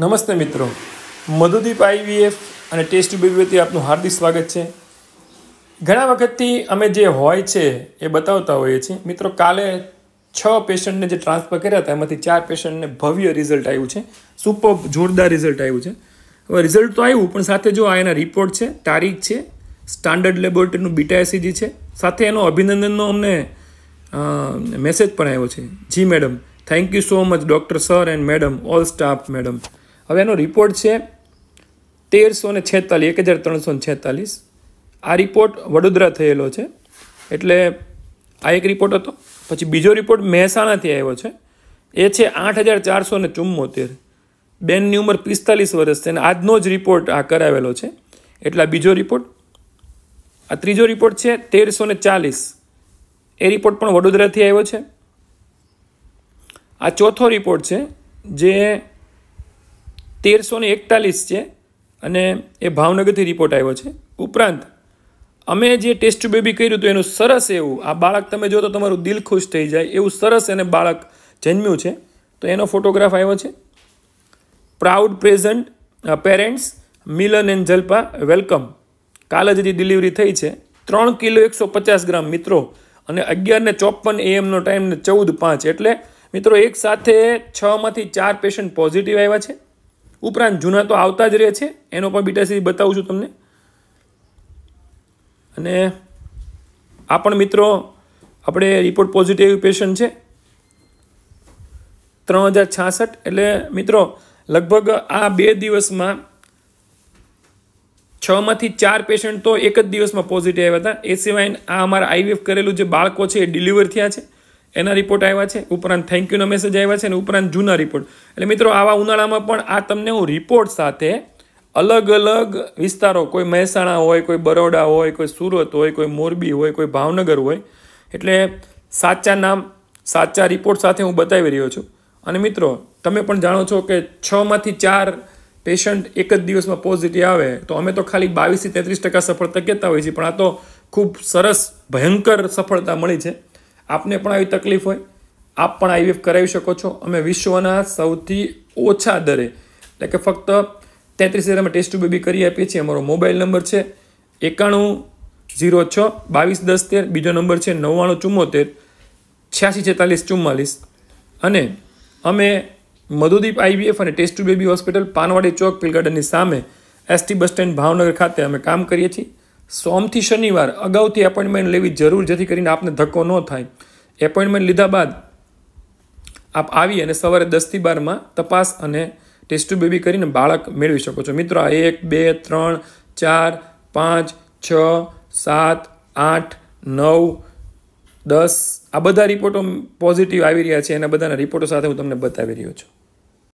નમસ્તે મિત્રો. મધુદીપ આઈવીએફ અને ટેસ્ટ બેબીથી આપનું હાર્દિક સ્વાગત છે. ઘણા વખતથી અમે જે હોય છે એ બતાવતા હોઈએ છીએ. મિત્રો, કાલે છ પેશન્ટને જે ટ્રાન્સફર કર્યા હતા, એમાંથી ચાર પેશન્ટને ભવ્ય રિઝલ્ટ આવ્યું છે. સુપર જોરદાર રિઝલ્ટ આવ્યું છે. હવે રિઝલ્ટ તો આવ્યું, પણ સાથે જો આ એના રિપોર્ટ છે, તારીખ છે સ્ટાન્ડર્ડ લેબોરેટરીનું બીટા એસીજી છે, સાથે એનો અભિનંદનનો અમને મેસેજ પણ આવ્યો છે. જી madam thank you so much doctor sir and madam all staff madam હવે એનો રિપોર્ટ છે તેરસો ને છેતાલીસ, એક હજાર ત્રણસો ને છેતાલીસ. આ રિપોર્ટ વડોદરા થયેલો છે. એટલે આ એક રિપોર્ટ હતો. પછી બીજો રિપોર્ટ મહેસાણાથી આવ્યો છે. એ છે આઠ હજાર ચારસો ને ચુમ્મોતેર બેનની ઉંમર પિસ્તાલીસ વર્ષ છે અને આજનો જ રિપોર્ટ આ કરાવેલો છે. એટલે આ બીજો રિપોર્ટ આ ત્રીજો રિપોર્ટ છે તેરસો ને ચાલીસ. એ રિપોર્ટ પણ વડોદરાથી આવ્યો છે. આ ચોથો રિપોર્ટ છે જે તેરસો ને એકતાલીસ છે અને એ ભાવનગરથી રિપોર્ટ આવ્યો છે. ઉપરાંત, અમે જે ટેસ્ટ બેબી કર્યું હતું, એનું સરસ એવું, આ બાળક તમે જો તો તમારું દિલ ખુશ થઈ જાય, એવું સરસ એને બાળક જન્મ્યું છે. તો એનો ફોટોગ્રાફ આવ્યો છે. Proud present parents Milan and Jalpa welcome કાલે જ ડિલિવરી થઈ છે. ત્રણ કિલો એકસો પચાસ ગ્રામ, મિત્રો. અને અગિયારને ચોપન એએમનો ટાઈમ ને ચૌદ પાંચ. એટલે, મિત્રો, એક સાથે છમાંથી ચાર પેશન્ટ પોઝિટિવ આવ્યા છે. ઉપરાંત જૂના તો આવતા જ રહે છે. એનો પણ બીટા બતાવું છું તમને. અને આ પણ મિત્રો આપણે રિપોર્ટ પોઝિટિવ પેશન્ટ છે. ત્રણ હજાર છાસઠ એટલે મિત્રો લગભગ આ બે દિવસમાં છમાંથી ચાર પેશન્ટ તો એક જ દિવસમાં પોઝિટિવ આવ્યા હતા. એ સિવાય આ અમારા આઈવીએફ કરેલું જે બાળકો છે એ ડિલિવર થયા છે. એના રિપોર્ટ આવ્યા છે, ઉપરાંત થેન્ક યુનો મેસેજ આવ્યા છે અને ઉપરાંત જૂના રિપોર્ટ એટલે મિત્રો, આવા ઉનાળામાં પણ આ તમને હું રિપોર્ટ સાથે અલગ અલગ વિસ્તારો, કોઈ મહેસાણા હોય, કોઈ બરોડા હોય, કોઈ સુરત હોય, કોઈ મોરબી હોય, કોઈ ભાવનગર હોય, એટલે સાચા નામ, સાચા રિપોર્ટ સાથે હું બતાવી રહ્યો છું. અને મિત્રો, તમે પણ જાણો છો કે છમાંથી ચાર પેશન્ટ એક જ દિવસમાં પોઝિટિવ આવે, તો અમે તો ખાલી બાવીસથી તેત્રીસ ટકા સફળતા કહેતા હોઈએ છીએ, પણ આ તો ખૂબ સરસ, ભયંકર સફળતા મળી છે. આપને પણ આવી તકલીફ હોય, આપ પણ આઈવીએફ કરાવી શકો છો. અમે વિશ્વના સૌથી ઓછા દરે, એટલે કે ફક્ત તેત્રીસ હજારમાં ટેસ્ટ બેબી કરી આપીએ છીએ. અમારો મોબાઈલ નંબર છે એકાણું ઝીરો છ બાવીસ દસ તેર, બીજો નંબર છે નવ્વાણું ચુમ્મોતેર, છ્યાસી છેતાલીસ ચુમ્માલીસ. અને અમે મધુદીપ આઈવીએફ અને test baby hospital Panwadi Chowk પિલગાર્ડનની સામે, એસટી બસ સ્ટેન્ડ ભાવનગર ખાતે અમે કામ કરીએ છીએ. સોમથી શનિવાર અગાઉથી એપોઇન્ટમેન્ટ લેવી જરૂર જેથી કરીને આપને ધક્કો ન થાય. એપોઇન્ટમેન્ટ લીધા બાદ આપ આવી અને સવારે દસથી બારમાં તપાસ અને ટેસ્ટ બેબી કરીને બાળક મેળવી શકો છો. મિત્રો, આ એક, બે, ત્રણ, ચાર, પાંચ, છ, સાત, આઠ, નવ, દસ, આ બધા રિપોર્ટો પોઝિટિવ આવી રહ્યા છે. એના બધાના રિપોર્ટો સાથે હું તમને બતાવી રહ્યો છું.